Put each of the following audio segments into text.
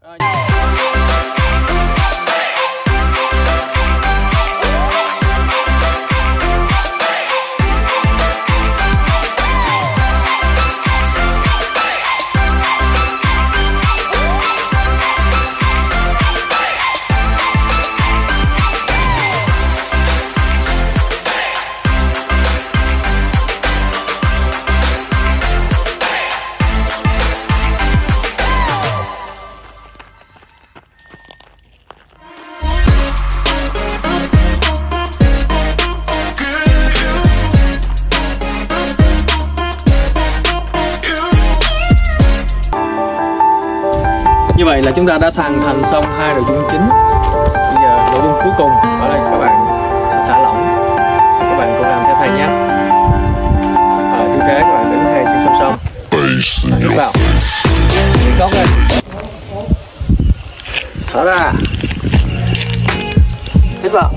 Uh, Như vậy là chúng ta đã hoàn thành xong hai nội dung chính. Bây giờ nội dung cuối cùng ở đây các bạn sẽ thả lỏng. Các bạn cùng làm theo thầy nhé. Ở tư thế các bạn đứng hai chân song song. đứng vào. Chót lên. Thở ra. Hít vào.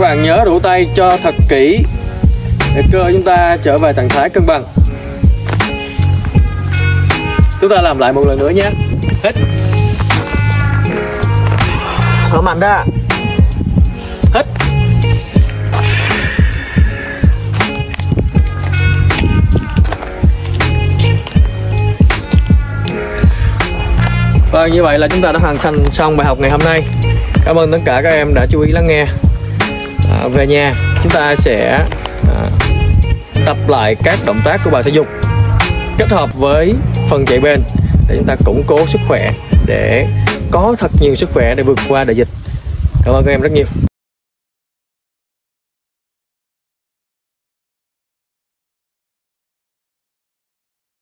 Các bạn nhớ rũ tay cho thật kỹ. Để cơ chúng ta trở về trạng thái cân bằng. Chúng ta làm lại một lần nữa nhé. Hít thở mạnh ra. Hít và như vậy là chúng ta đã hoàn thành xong bài học ngày hôm nay. Cảm ơn tất cả các em đã chú ý lắng nghe à, về nhà. Chúng ta sẽ à, tập lại các động tác của bài thể dục kết hợp với phần chạy bên để chúng ta củng cố sức khỏe để có thật nhiều sức khỏe để vượt qua đại dịch. Cảm ơn các em rất nhiều.